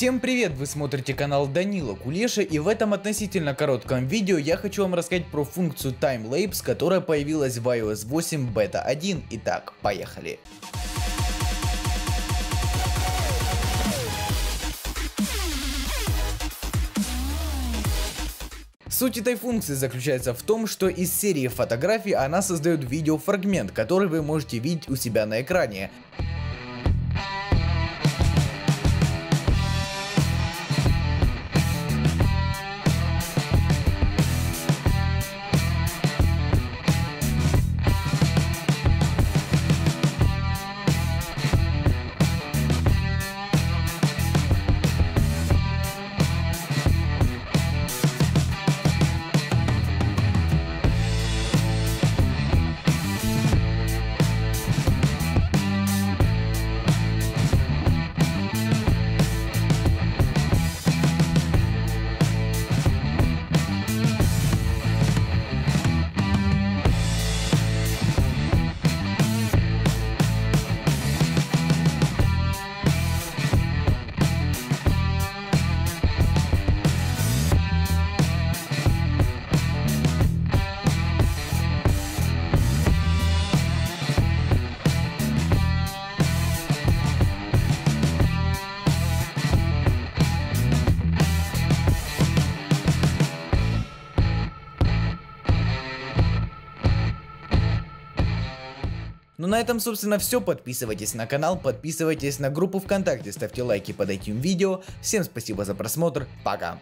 Всем привет! Вы смотрите канал Данила Кулеша и в этом относительно коротком видео я хочу вам рассказать про функцию Timelapse, которая появилась в iOS 8 Beta 1. Итак, поехали! Суть этой функции заключается в том, что из серии фотографий она создает видеофрагмент, который вы можете видеть у себя на экране. Ну на этом собственно все, подписывайтесь на канал, подписывайтесь на группу ВКонтакте, ставьте лайки под этим видео, всем спасибо за просмотр, пока!